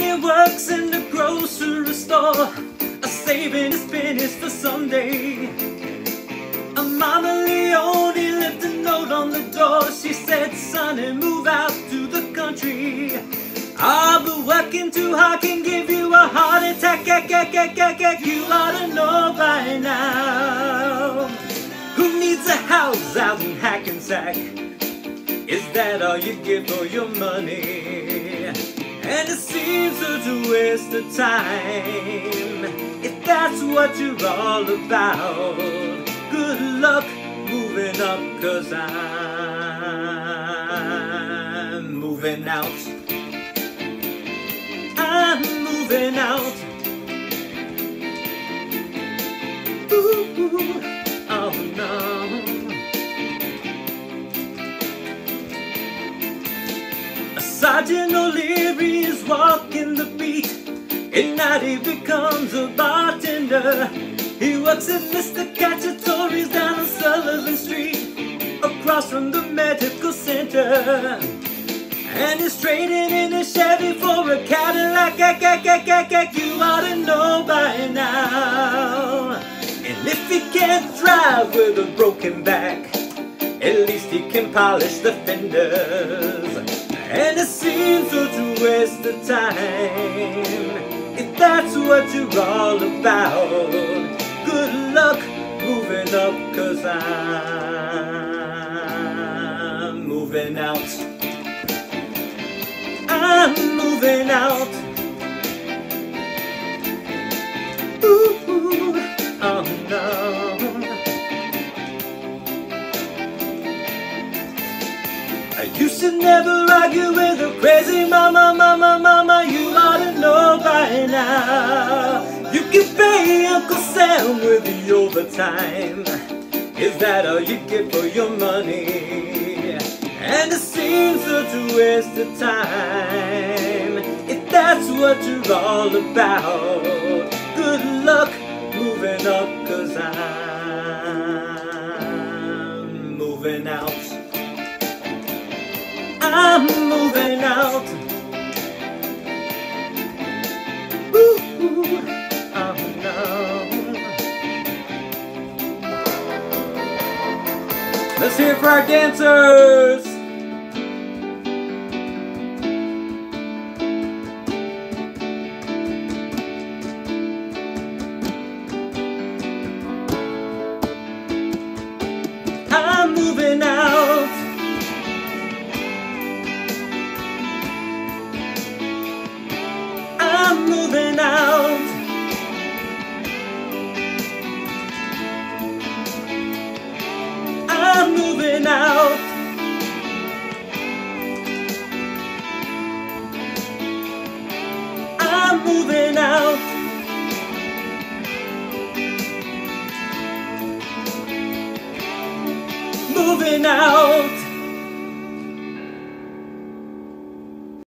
he works in the grocery store, a saving his pennies for someday. A Mama Leone left a note on the door. She said, Sonny, move out to the country. I'll be working too hard can give you a heart attack. You ought to know by now. Who needs a house out in Hackensack? Is that all you get for your money? And it seems such a waste of time. If that's what you're all about, good luck moving up, cause I'm moving out. Sergeant O'Leary is walking the beat. At night he becomes a bartender. He works at Mr. Cacciatore's down on Sullivan Street, across from the medical center. And he's trading in a Chevy for a Cadillac. You ought to know by now. And if he can't drive with a broken back, at least he can polish the fenders. And it seems such a waste of time. If that's what you're all about, good luck moving up, cause I'm moving out. I'm moving out. Ooh, oh no. You should never argue with a crazy mama, mama, mama. You ought to know by now. You can pay Uncle Sam with the overtime. Is that all you get for your money? And it seems such a waste of time. If that's what you're all about, good luck moving up, cause I'm moving out. Moving out. Let's hear it for our dancers. Moving out.